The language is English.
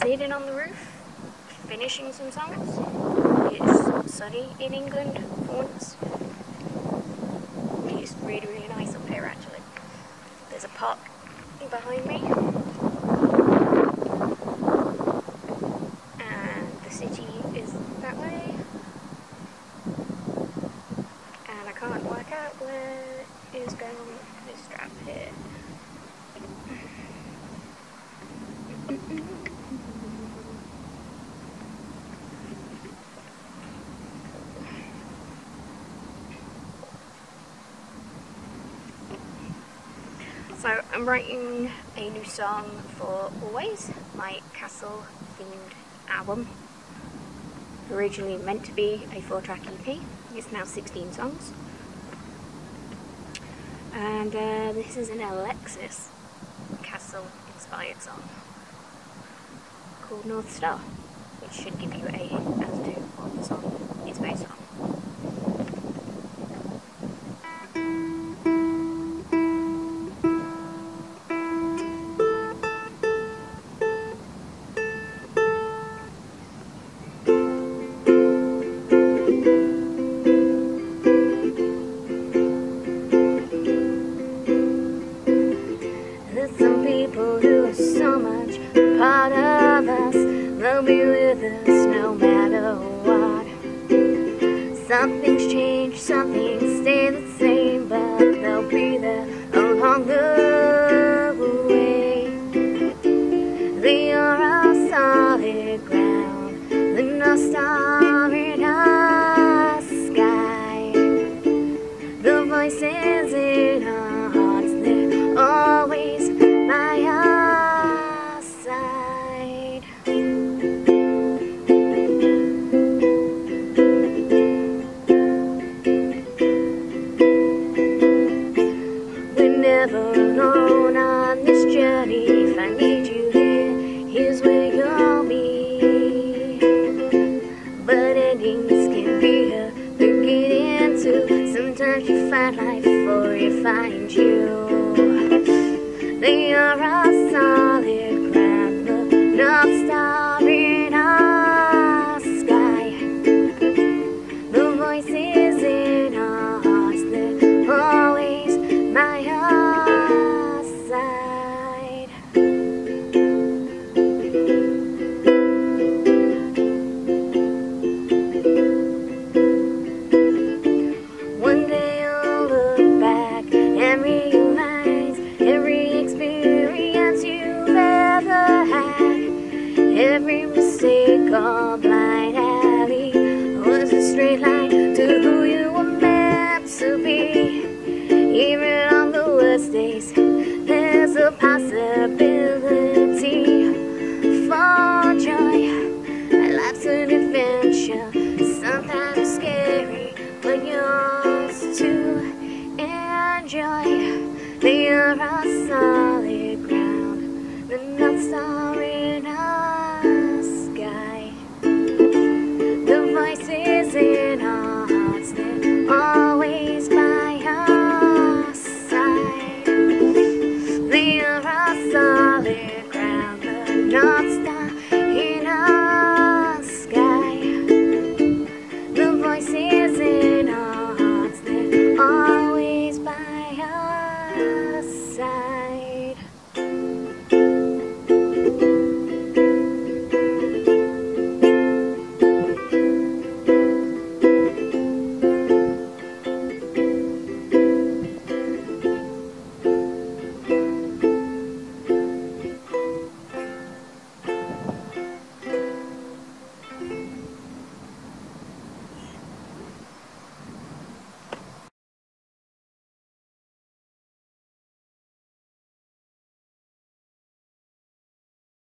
hiding on the roof, finishing some songs. It's sunny in England for once. It's really, really nice up here actually. There's a park behind me. And the city is that way. And I can't work out where is going on this strap here. So I'm writing a new song for Always, my castle themed album. Originally meant to be a four track EP, it's now 16 songs. And uh, this is an Alexis castle inspired song called North Star, which should give you a as to what the song is based on. Some things change, some things stay the same, never alone on this journey. If I need you here, here's where you'll be. But endings can be a big get into. Sometimes you find life before you find you. They are slick blind alley was a straight line to who you were meant to be. Even on the worst days, there's a possibility for joy. Life's an adventure, sometimes scary, but yours to enjoy. There are some.